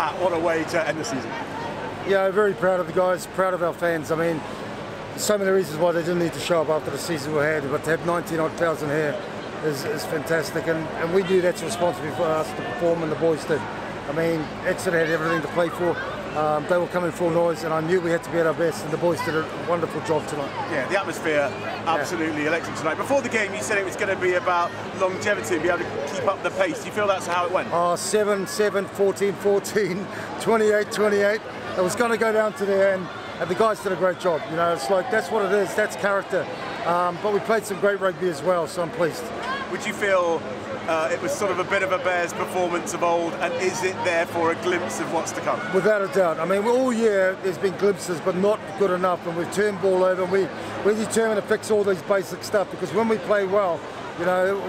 Pat, what a way to end the season. Yeah, very proud of the guys, proud of our fans. I mean, so many reasons why they didn't need to show up after the season we had, but to have 19 odd thousand here is, is fantastic, and, and we knew that's responsible for us to perform, and the boys did. I mean, Exeter had everything to play for. Um, they were coming full noise, and I knew we had to be at our best, and the boys did a wonderful job tonight. Yeah, the atmosphere absolutely yeah. electric tonight. Before the game, you said it was going to be about longevity, and be able to keep up the pace. Do you feel that's how it went? Oh, 7, 7, 14, 14, 28, 28. It was going to go down to the end, and the guys did a great job. You know, it's like that's what it is. That's character. Um, but we played some great rugby as well, so I'm pleased. Would you feel uh, it was sort of a bit of a Bears performance of old, and is it therefore a glimpse of what's to come? Without a doubt. I mean, all year there's been glimpses, but not good enough, and we've turned ball over, and we, we're determined to fix all these basic stuff, because when we play well, you know,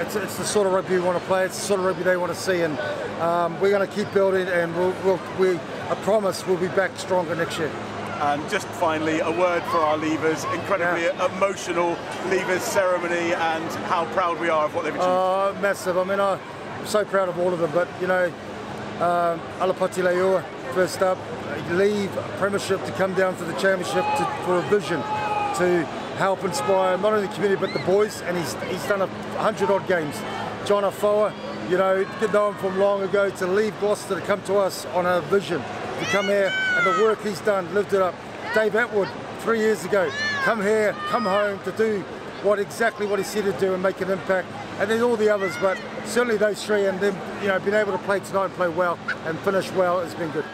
it's, it's, the sort of rugby we want to play, it's the sort of rugby they want to see, and um, we're going to keep building, and we'll, we'll, we, I promise we'll be back stronger next year. And just finally, a word for our leavers. Incredibly yeah. emotional leavers ceremony, and how proud we are of what they've achieved. Oh, massive. I mean, I'm so proud of all of them. But you know, um, Alapati Leua, first up, leave Premiership to come down to the Championship to, for a vision to help inspire not only the community but the boys. And he's he's done a hundred odd games. John Afoa, you know, get know him from long ago to leave Gloucester to come to us on a vision to come here and the work he's done, lived it up. Dave Attwood, three years ago, come here, come home to do what exactly what he said to do and make an impact. And then all the others, but certainly those three, and then you know being able to play tonight and play well and finish well has been good.